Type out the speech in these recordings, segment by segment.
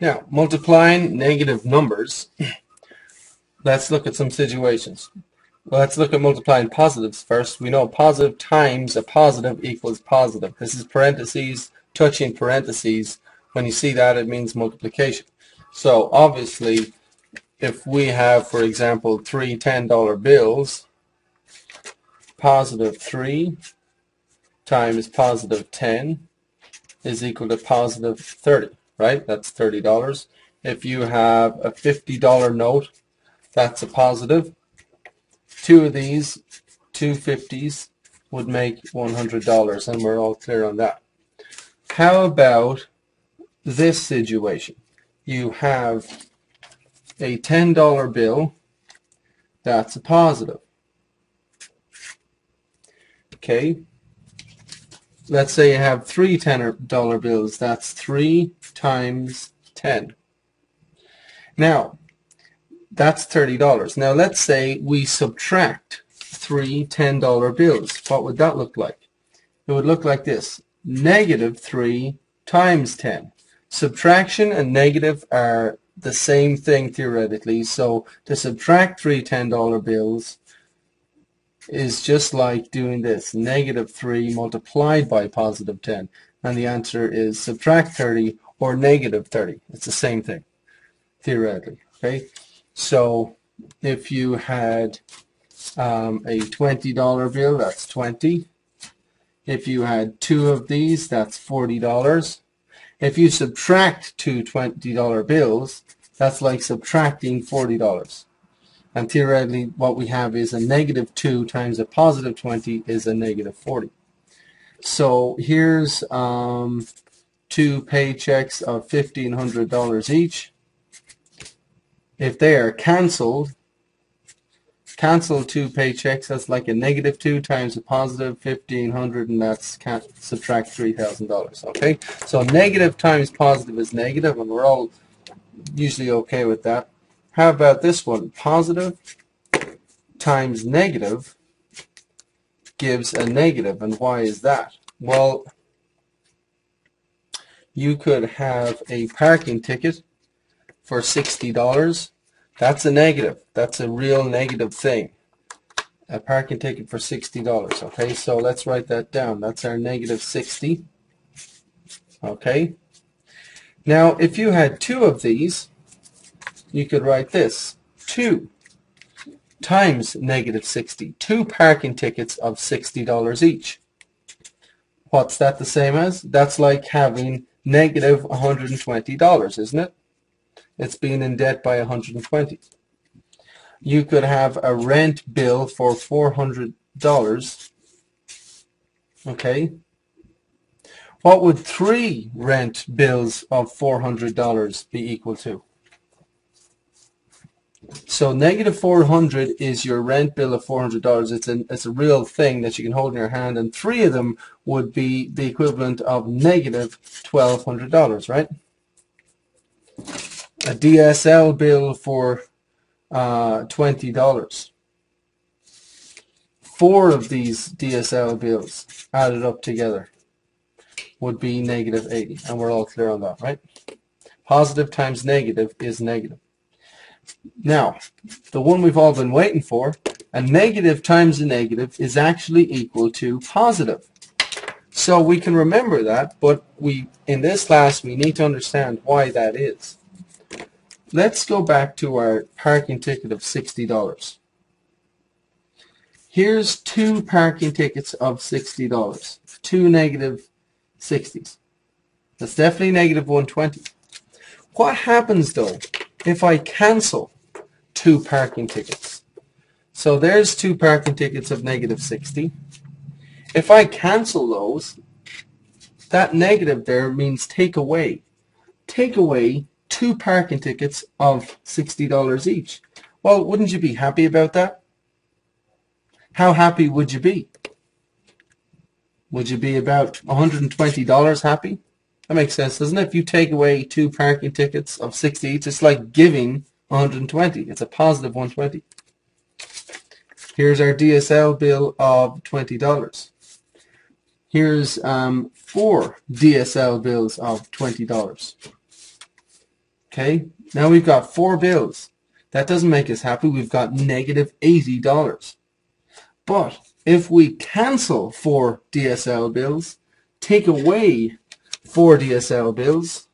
Now, multiplying negative numbers, let's look at some situations. Let's look at multiplying positives first. We know positive times a positive equals positive. This is parentheses, touching parentheses. When you see that, it means multiplication. So, obviously, if we have, for example, three $10 bills, positive 3 times positive 10 is equal to positive 30 right? That's $30. If you have a $50 note, that's a positive. Two of these, two 50s, would make $100, and we're all clear on that. How about this situation? You have a $10 bill, that's a positive. Okay, let's say you have three $10 bills, that's 3 times 10. Now, that's $30. Now, let's say we subtract three $10 bills. What would that look like? It would look like this. Negative 3 times 10. Subtraction and negative are the same thing theoretically. So to subtract three $10 bills is just like doing this. Negative 3 multiplied by positive 10. And the answer is subtract 30 or negative 30. It's the same thing, theoretically. Okay, so if you had um, a $20 bill, that's 20. If you had two of these, that's $40. If you subtract two $20 bills, that's like subtracting $40. And theoretically, what we have is a negative 2 times a positive 20 is a negative 40. So here's um, two paychecks of $1,500 each. If they are canceled, cancel two paychecks, that's like a negative 2 times a positive 1500 and that's subtract $3,000. Okay, so negative times positive is negative and we're all usually okay with that. How about this one? Positive times negative gives a negative, and why is that? Well, you could have a parking ticket for $60. That's a negative. That's a real negative thing. A parking ticket for $60. Okay, so let's write that down. That's our negative 60. Okay. Now, if you had two of these, you could write this. 2 times negative 60. Two parking tickets of $60 each. What's that the same as? That's like having negative $120, isn't it? It's being in debt by 120. You could have a rent bill for $400. Okay. What would three rent bills of $400 be equal to? So negative 400 is your rent bill of $400. It's a, it's a real thing that you can hold in your hand, and three of them would be the equivalent of negative $1,200, right? A DSL bill for uh, $20. Four of these DSL bills added up together would be negative 80, and we're all clear on that, right? Positive times negative is negative. Now, the one we've all been waiting for, a negative times a negative is actually equal to positive. So we can remember that, but we in this class we need to understand why that is. Let's go back to our parking ticket of $60. Here's two parking tickets of $60. Two negative 60s. That's definitely negative 120. What happens though if I cancel two parking tickets. So there's two parking tickets of negative 60. If I cancel those, that negative there means take away. Take away two parking tickets of $60 each. Well, wouldn't you be happy about that? How happy would you be? Would you be about $120 happy? That makes sense, doesn't it? If you take away two parking tickets of 60 each, it's like giving 120. It's a positive 120. Here's our DSL bill of $20. Here's um, four DSL bills of $20. Okay, now we've got four bills. That doesn't make us happy. We've got negative $80. But if we cancel four DSL bills, take away four DSL bills,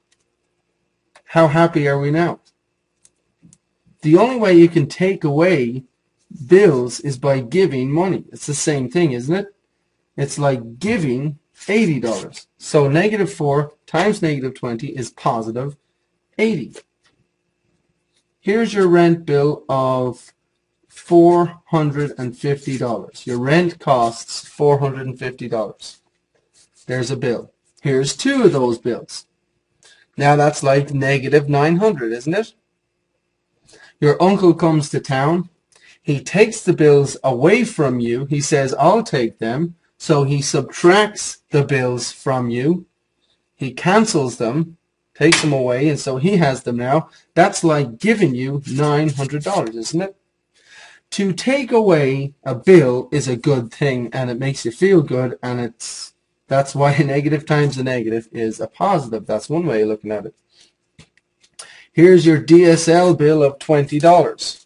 how happy are we now? The only way you can take away bills is by giving money. It's the same thing, isn't it? It's like giving $80. So negative 4 times negative 20 is positive 80. Here's your rent bill of $450. Your rent costs $450. There's a bill. Here's two of those bills. Now that's like negative 900, isn't it? Your uncle comes to town. He takes the bills away from you. He says, I'll take them. So he subtracts the bills from you. He cancels them, takes them away, and so he has them now. That's like giving you $900, isn't it? To take away a bill is a good thing, and it makes you feel good, and it's that's why a negative times a negative is a positive. That's one way of looking at it. Here's your DSL bill of $20.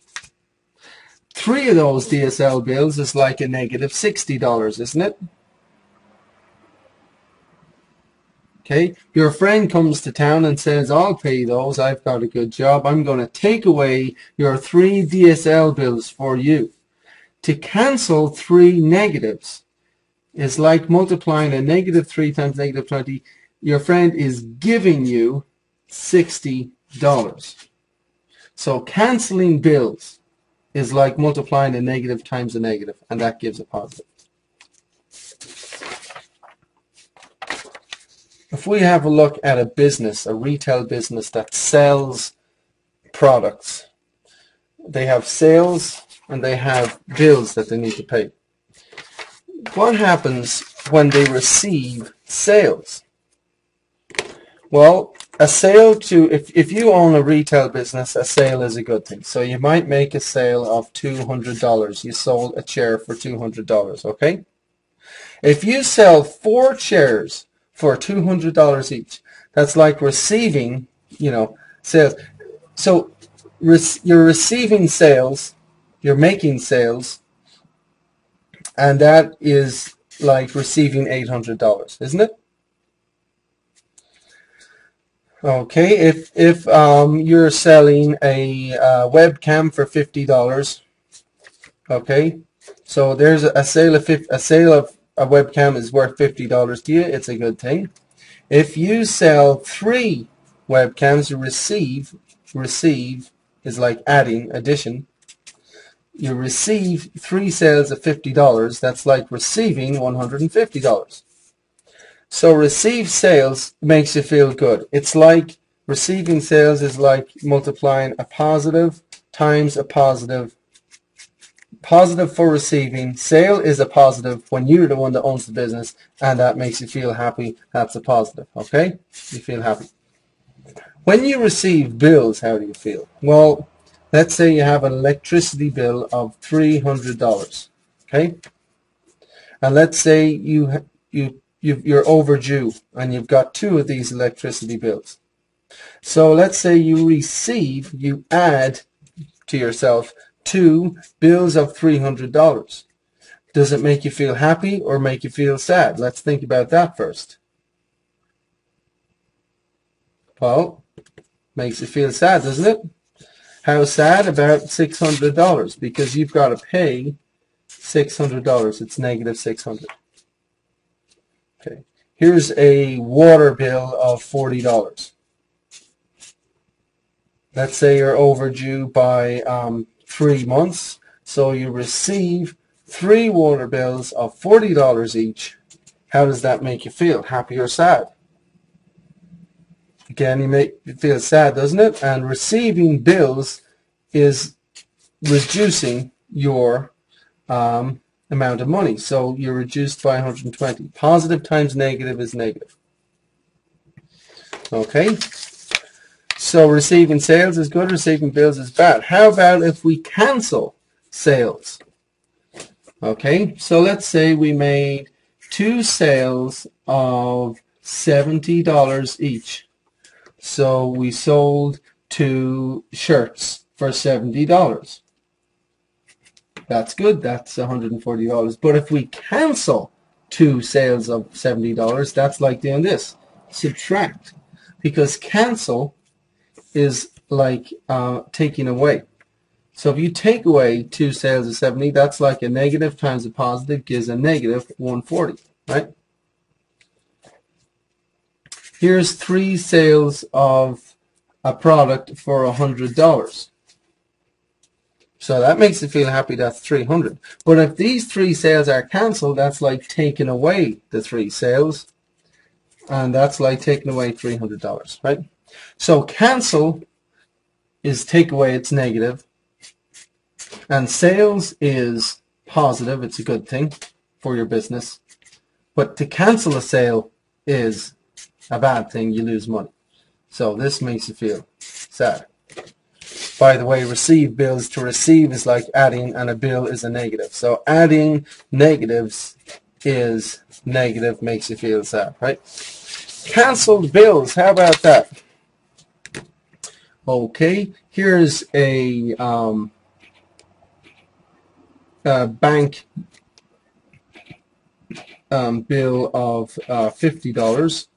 Three of those DSL bills is like a negative $60, isn't it? Okay, your friend comes to town and says, I'll pay those, I've got a good job, I'm going to take away your three DSL bills for you. To cancel three negatives is like multiplying a negative 3 times negative 20. Your friend is giving you $60. So canceling bills is like multiplying a negative times a negative, and that gives a positive. If we have a look at a business, a retail business that sells products, they have sales and they have bills that they need to pay. What happens when they receive sales? Well, a sale to, if, if you own a retail business, a sale is a good thing. So you might make a sale of $200. You sold a chair for $200, okay? If you sell four chairs for $200 each. That's like receiving, you know, sales. So you're receiving sales, you're making sales, and that is like receiving $800, isn't it? Okay, if if um, you're selling a uh, webcam for fifty dollars, okay, so there's a sale of a sale of a webcam is worth $50 to you, it's a good thing. If you sell three webcams, you receive, receive is like adding, addition. You receive three sales of $50, that's like receiving $150. So receive sales makes you feel good. It's like receiving sales is like multiplying a positive times a positive Positive for receiving. Sale is a positive when you're the one that owns the business and that makes you feel happy. That's a positive. Okay? You feel happy. When you receive bills, how do you feel? Well, let's say you have an electricity bill of $300. Okay? And let's say you you you're overdue and you've got two of these electricity bills. So let's say you receive, you add to yourself two bills of $300. Does it make you feel happy or make you feel sad? Let's think about that first. Well, makes you feel sad, doesn't it? How sad? About $600 because you've got to pay $600. It's negative 600 Okay. Here's a water bill of $40. Let's say you're overdue by um, three months. So you receive three water bills of $40 each. How does that make you feel? Happy or sad? You make you feel sad, doesn't it? And receiving bills is reducing your um, amount of money. So you're reduced by 120. Positive times negative is negative. Okay. So receiving sales is good, receiving bills is bad. How about if we cancel sales? Okay, so let's say we made two sales of $70 each. So we sold two shirts for $70. That's good. That's $140. But if we cancel two sales of $70, that's like doing this. Subtract. Because cancel is like uh, taking away. So if you take away two sales of 70, that's like a negative times a positive gives a negative 140, right? Here's three sales of a product for a $100. So that makes it feel happy that's 300. But if these three sales are cancelled, that's like taking away the three sales. And that's like taking away $300, right? So cancel is take away, it's. And sales is positive, it's a good thing for your business. But to cancel a sale is a bad thing, you lose money. So this makes you feel sad. By the way, receive bills, to receive is like adding and a bill is a negative. So adding negatives is negative, makes you feel sad, right? Cancelled bills, how about that? Okay, here's a, um, a bank um, bill of uh, $50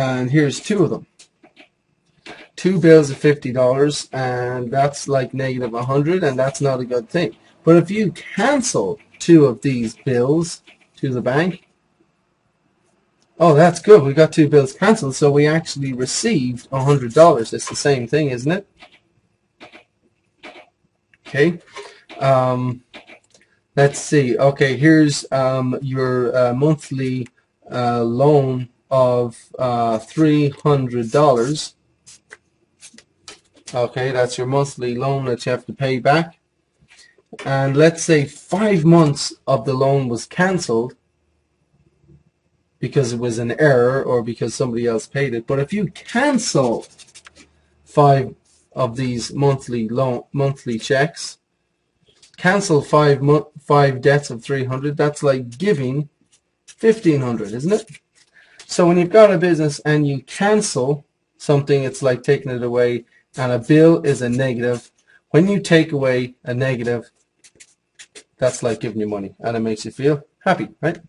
and here's two of them. Two bills of $50 and that's like negative negative 100 and that's not a good thing. But if you cancel two of these bills to the bank oh that's good. We got two bills canceled so we actually received a $100 it's the same thing isn't it? Okay. Um, let's see. Okay here's um, your uh, monthly uh, loan of uh, $300. Okay, that's your monthly loan that you have to pay back. And let's say five months of the loan was cancelled because it was an error or because somebody else paid it. But if you cancel five of these monthly loan monthly checks, cancel five five debts of 300, that's like giving 1500, isn't it? So when you've got a business and you cancel something, it's like taking it away, and a bill is a negative. When you take away a negative, that's like giving you money, and it makes you feel happy, right?